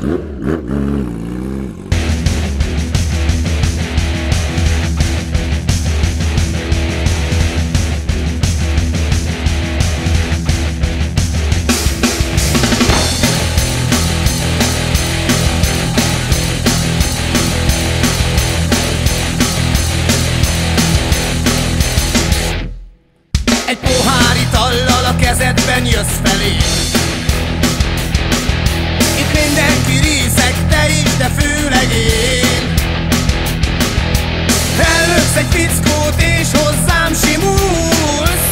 Egy pohár a kezedben jössz felé. egy fickót és hozzám simulsz.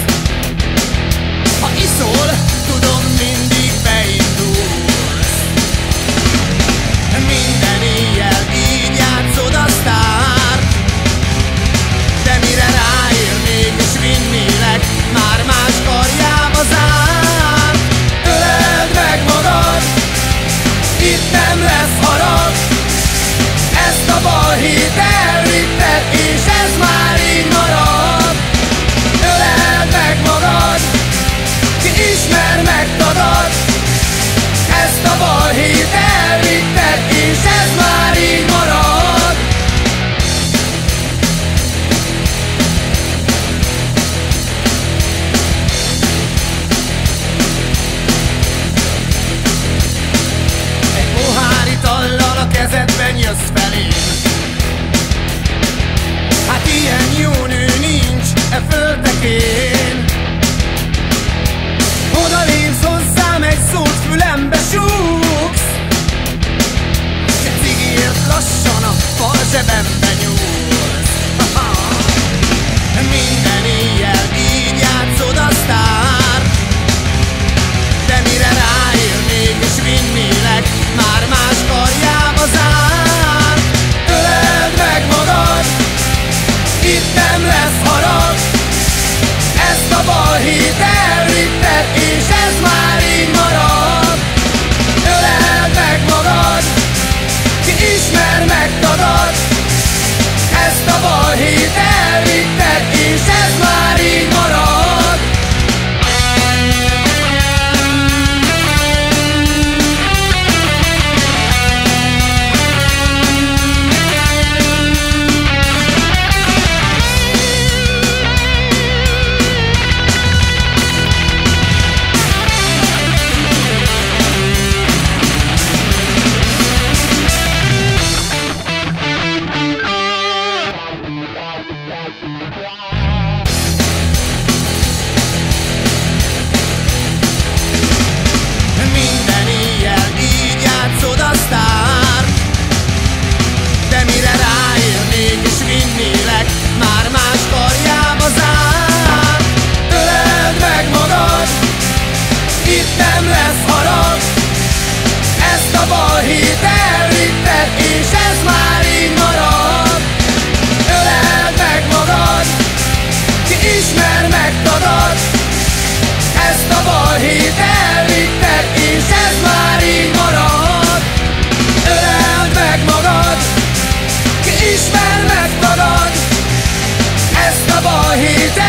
Ha iszol, tudom mindig beindulsz. Minden éjjel így játszod a sztár. De mire ráél és vinnélek Már más karjába zár. kezedben jössz felém Hát ilyen jó nő nincs e földekén. Oda lépsz hozzám egy szót fülembe súgsz. Egy cigiért lassan a fal zsebembe. corrida